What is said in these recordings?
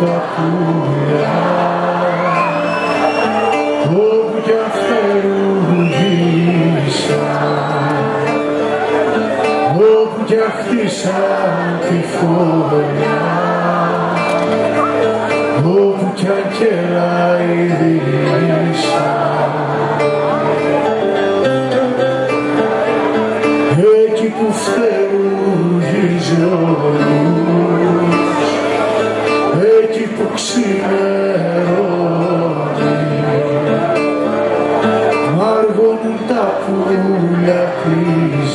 τα πουλιά όπου κι αφαιρούγησαν όπου κι χτίσαν τη φωλιά όπου κι αν κελαϊδίσαν εκεί που φτερούγιζε ο νους εκεί που ξημερώνει. Μ' αργώνουν τα πουλιά της γης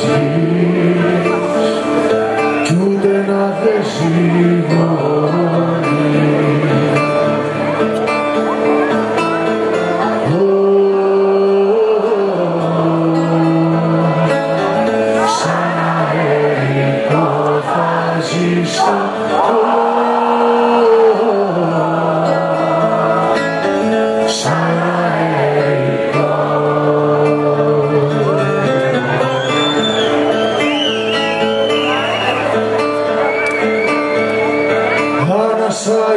κι ούτε να δε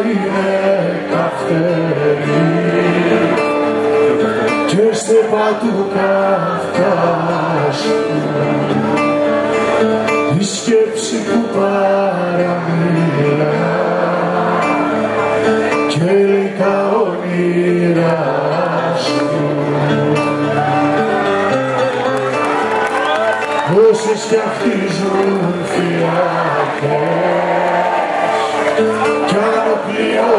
είναι καυτερή και στεπά του Καυκάσου η σκέψη που παραμιλά και λέει τα όνειρά σου. Όσες κι χτίζουν φυλακές κι αν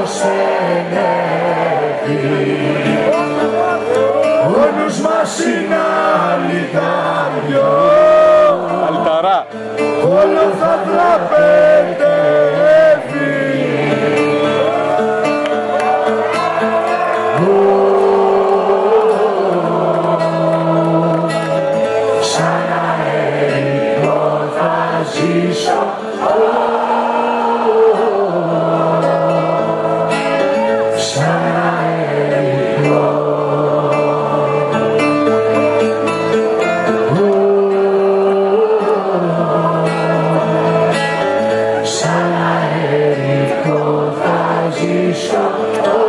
ο πλοίος ενέχει ο νους μας είναι αλυτάριο Αλταρά. όλο θα τραπετεύει. Krishna.